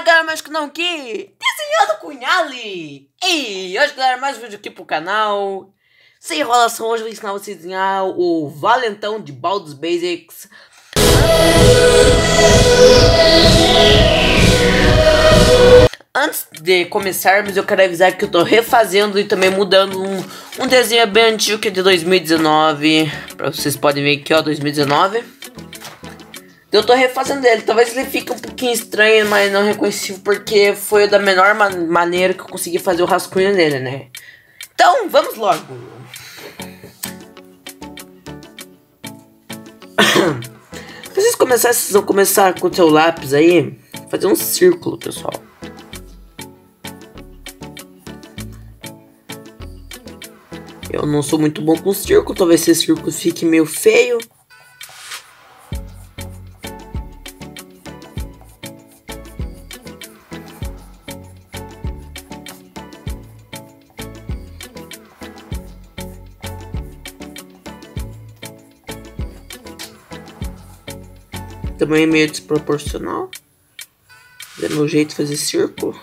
Fala galera, mais que não aqui, desenhando Cunhali! E hoje galera, mais um vídeo aqui pro canal. Sem enrolação, hoje eu vou ensinar você a desenhar o Valentão de Baldur's Basics. Antes de começarmos, eu quero avisar que eu tô refazendo e também mudando um, um desenho bem antigo que é de 2019 Pra vocês podem ver aqui ó, 2019 eu tô refazendo ele. Talvez ele fique um pouquinho estranho, mas não reconhecível, porque foi da menor maneira que eu consegui fazer o rascunho dele, né? Então, vamos logo. Vocês começarem, vocês vão começar com o seu lápis aí, fazer um círculo, pessoal. Eu não sou muito bom com círculo, talvez esse círculo fique meio feio. Também meio desproporcional. É meu jeito de fazer círculo.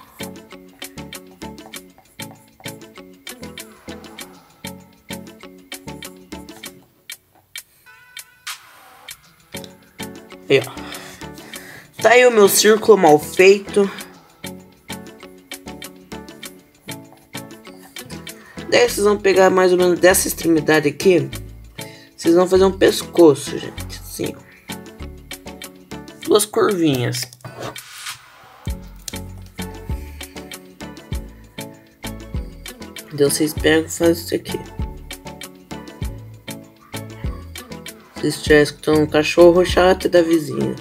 Aí, ó. Tá aí o meu círculo mal feito. Daí vocês vão pegar mais ou menos dessa extremidade aqui. Vocês vão fazer um pescoço, gente. Duas curvinhas. Então vocês pegam e fazem isso aqui. Vocês estiverem escutando um cachorro chato da vizinha.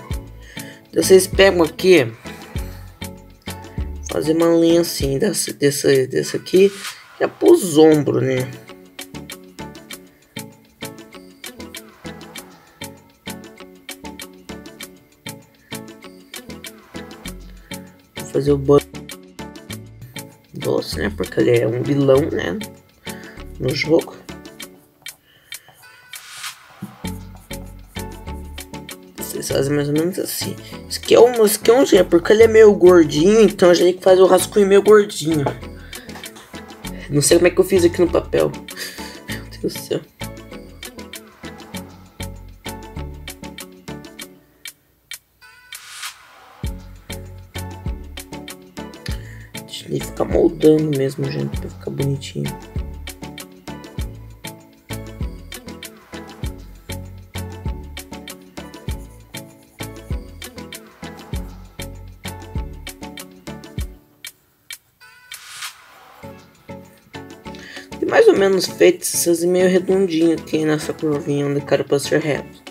Então vocês pegam aqui. Fazer uma linha assim, dessa, dessa, dessa aqui. É pros ombros, né? Fazer o banho doce, né? Porque ele é um vilão, né? No jogo. Vocês fazem mais ou menos assim. Isso aqui é um, aqui é jeito, porque ele é meio gordinho, então a gente faz o rascunho meio gordinho. Não sei como é que eu fiz aqui no papel. Meu Deus do céu. Moldando mesmo, gente, pra ficar bonitinho. E mais ou menos feito essas meio redondinho aqui nessa curvinha onde cara pra ser reto.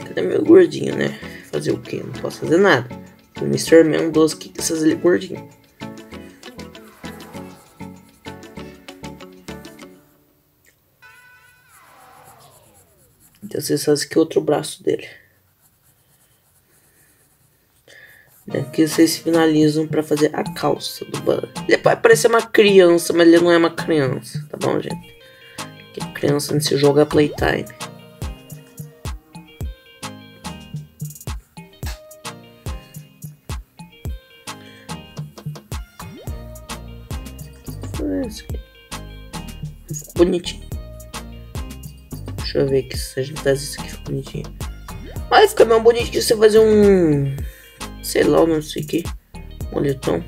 Ele é meio gordinho, né? Fazer o que? Não posso fazer nada. O Mr. Man 12 que essas ali gordinho. Vocês fazem aqui outro braço dele. Aqui vocês finalizam para fazer a calça do Buzz. Ele pode parecer uma criança, mas ele não é uma criança, tá bom, gente? Porque criança nesse jogo é playtime. Deixa eu ver aqui se a gente faz isso aqui bonitinho. Mas fica meio bonitinho você fazer um. Sei lá, não sei o que. Moletom.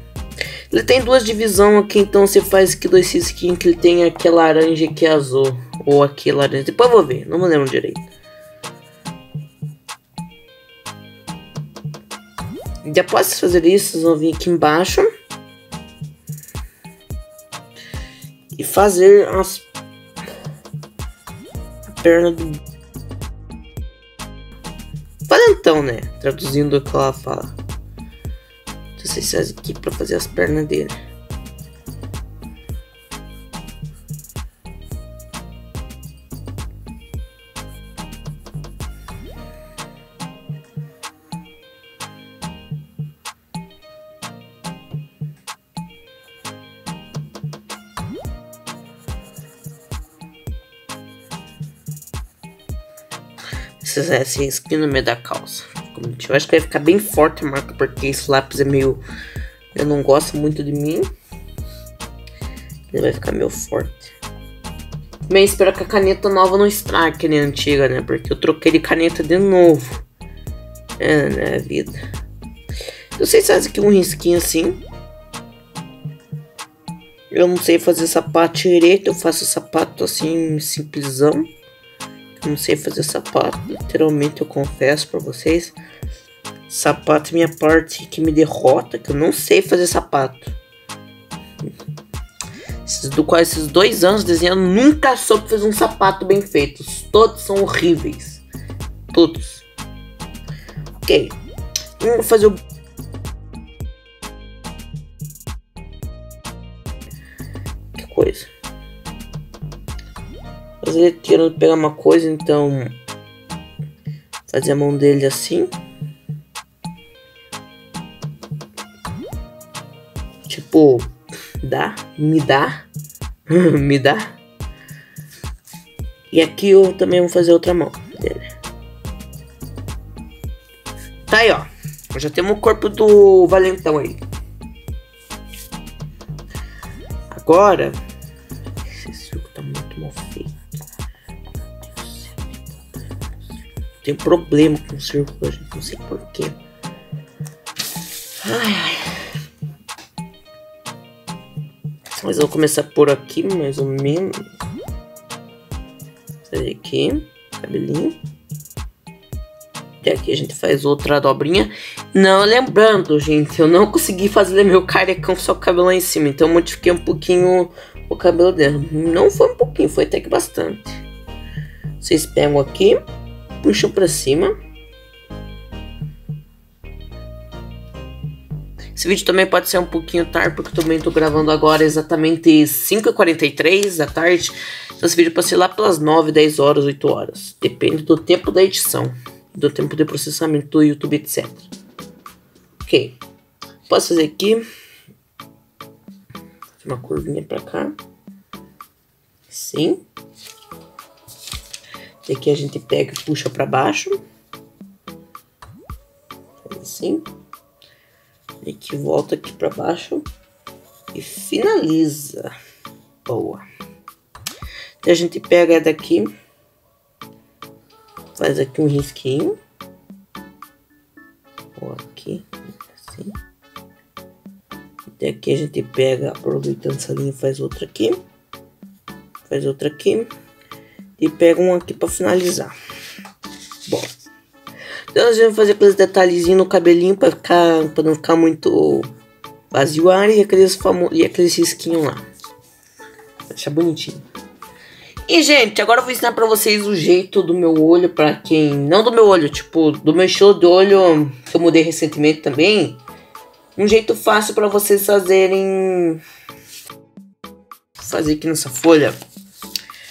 Ele tem duas divisões aqui, então você faz aqui dois skin que ele tem aqui laranja e aqui azul. Ou aqui laranja. Depois eu vou ver, não me lembro direito. Após de fazer isso, vocês vão vir aqui embaixo. E fazer as perna do. Valentão, né? Traduzindo o que ela fala. Então, vocês fazem aqui pra fazer as pernas dele. Assim, aqui no meio da calça. Eu acho que vai ficar bem forte a marca, porque esse lápis é meio... Eu não gosto muito de mim. Ele vai ficar meio forte. Também espero que a caneta nova não estrague que nem a antiga, né? Porque eu troquei de caneta de novo. É, né, vida. Eu sei se faz aqui um risquinho assim. Eu não sei fazer sapato direito, eu faço sapato assim, simplesão. Não sei fazer sapato, literalmente eu confesso para vocês. Sapato é minha parte que me derrota, que eu não sei fazer sapato. Esses, do qual esses dois anos desenhando, nunca soube fazer um sapato bem feito. Todos são horríveis. Todos. Ok. Vamos fazer o Mas ele querendo pegar uma coisa, então fazer a mão dele assim. Tipo, dá, me dá, me dá. E aqui eu também vou fazer outra mão dele. Tá aí, ó. Já temos o corpo do valentão aí. Agora, tenho problema com o círculo, gente. Não sei porquê. Ai. Mas eu vou começar por aqui, mais ou menos. Fazer aqui, cabelinho. Até aqui a gente faz outra dobrinha. Não, lembrando, gente, eu não consegui fazer meu carecão só com o cabelo lá em cima. Então eu modifiquei um pouquinho o cabelo dela. Não foi um pouquinho, foi até que bastante. Vocês pegam aqui puxam para cima. Esse vídeo também pode ser um pouquinho tarde, porque também estou gravando agora exatamente 5h43 da tarde. Então esse vídeo pode ser lá pelas 9, 10 horas, 8 horas. Depende do tempo da edição, do tempo de processamento do YouTube, etc. Ok. Posso fazer aqui. Uma curvinha para cá. Sim. E aqui a gente pega e puxa para baixo. Assim. E aqui volta aqui para baixo. E finaliza. Boa. E a gente pega daqui. Faz aqui um risquinho. Ou aqui. Assim. E aqui a gente pega, aproveitando essa linha, faz outra aqui. Faz outra aqui e pego um aqui para finalizar. Bom, então nós vamos fazer aqueles detalhezinhos no cabelinho para ficar, para não ficar muito vazio e aqueles e aqueles risquinhos lá. Deixa bonitinho. E gente, agora eu vou ensinar para vocês o jeito do meu olho para quem não do meu olho, tipo, do meu estilo de olho que eu mudei recentemente também. Um jeito fácil para vocês fazerem fazer aqui nessa folha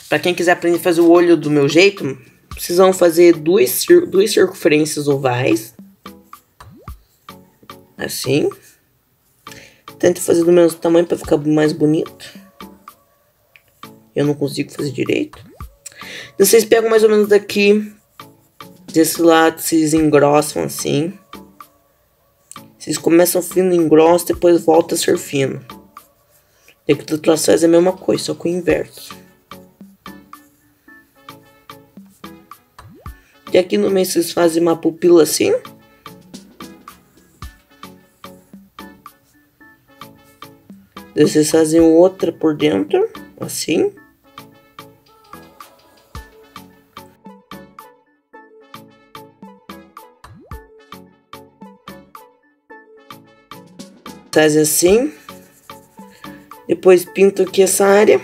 para quem quiser aprender a fazer o olho do meu jeito, precisam fazer duas, duas circunferências ovais. Assim. Tento fazer do mesmo tamanho para ficar mais bonito. Eu não consigo fazer direito. Então, vocês pegam mais ou menos daqui. Desse lado, vocês engrossam assim. Vocês começam fino, engrossam, depois volta a ser fino. Aqui do lado faz a mesma coisa, só com o inverso. E aqui no meio vocês fazem uma pupila assim. Vocês fazem outra por dentro, assim. Faz assim. Depois pinto aqui essa área.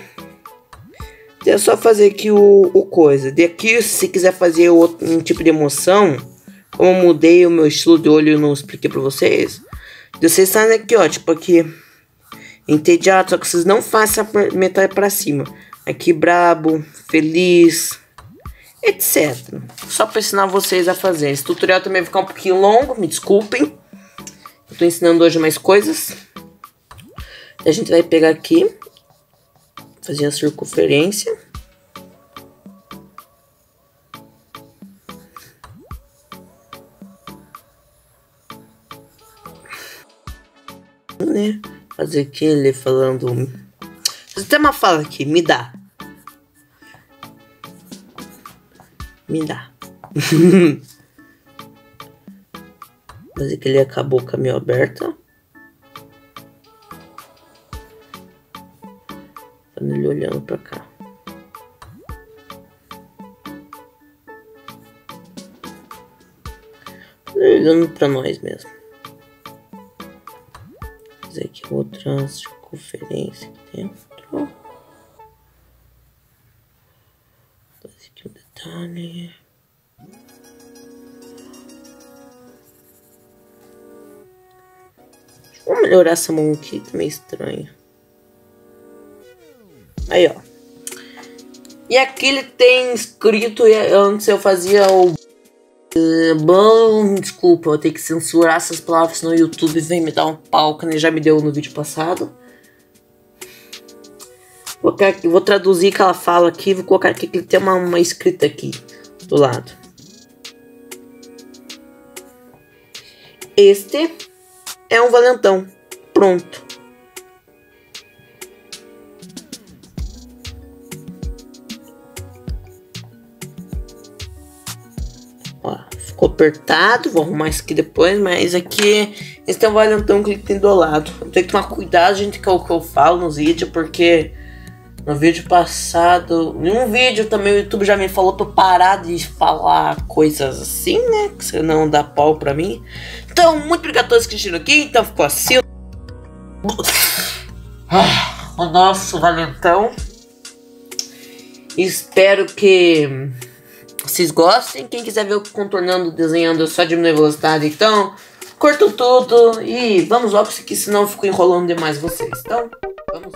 É só fazer aqui o, o coisa. Daqui, se quiser fazer outro, um tipo de emoção, como eu mudei o meu estilo de olho e não expliquei pra vocês. Vocês saem aqui, ó, tipo aqui, entediado, só que vocês não façam metade pra cima. Aqui, brabo, feliz, etc. Só pra ensinar vocês a fazer. Esse tutorial também vai ficar um pouquinho longo, me desculpem. Eu tô ensinando hoje mais coisas. A gente vai pegar aqui fazer a circunferência. Fazer aqui ele falando. Tem uma fala aqui, me dá. Me dá. Mas que ele acabou com a minha aberta. Ele olhando pra cá. Olhando pra nós mesmo. Fazer aqui outra circunferência aqui dentro. Fazer aqui um detalhe. Vamos melhorar essa mão aqui, tá meio estranho. Aí, ó. E aqui ele tem escrito, antes eu fazia o... Uh, bom, desculpa, eu tenho que censurar essas palavras no YouTube vem me dar um pau, que nem já me deu no vídeo passado. Vou, vou traduzir que ela fala aqui, vou colocar aqui que tem uma, uma escrita aqui do lado. Este é um valentão. Pronto. Ficou apertado, vou arrumar isso aqui depois, mas aqui esse é um valentão que ele tem do lado. Tem que tomar cuidado, gente, com o que eu falo nos vídeos, porque no vídeo passado, em um vídeo também o YouTube já me falou pra parar de falar coisas assim, né? Que você não dá pau pra mim. Então, muito obrigado a todos que assistiram aqui. Então ficou assim. Ah, o nosso valentão. Espero que vocês gostem. Quem quiser ver eu contornando, desenhando, eu só diminuir a velocidade. Então, curtam tudo e vamos logo, porque senão eu fico enrolando demais vocês. Então, vamos.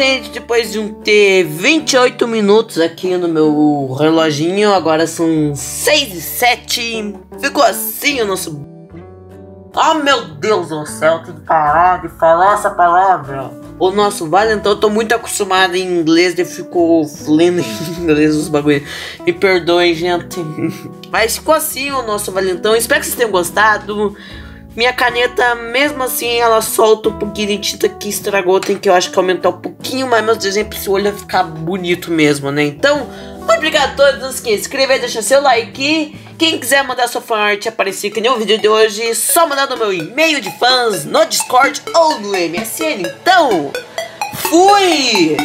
Gente, depois de um ter 28 minutos aqui no meu reloginho, agora são 6 e 7. Ficou assim o nosso. Oh meu Deus do céu, tem que parar de falar essa palavra. O nosso vale, então eu tô muito acostumado em inglês, eu fico lendo em inglês os bagulhos. Me perdoem, gente. Mas ficou assim o nosso valentão. Espero que vocês tenham gostado. Minha caneta, mesmo assim, ela solta um pouquinho de tinta que estragou. Tem que, eu acho que aumentar um pouquinho mais meus desenhos pra esse olho ficar bonito mesmo, né? Então, muito obrigado a todos. Não esqueça de inscrever, deixar seu like. Quem quiser mandar sua fanart aparecer que nem o vídeo de hoje, só mandar no meu e-mail de fãs, no Discord ou no MSN. Então, fui!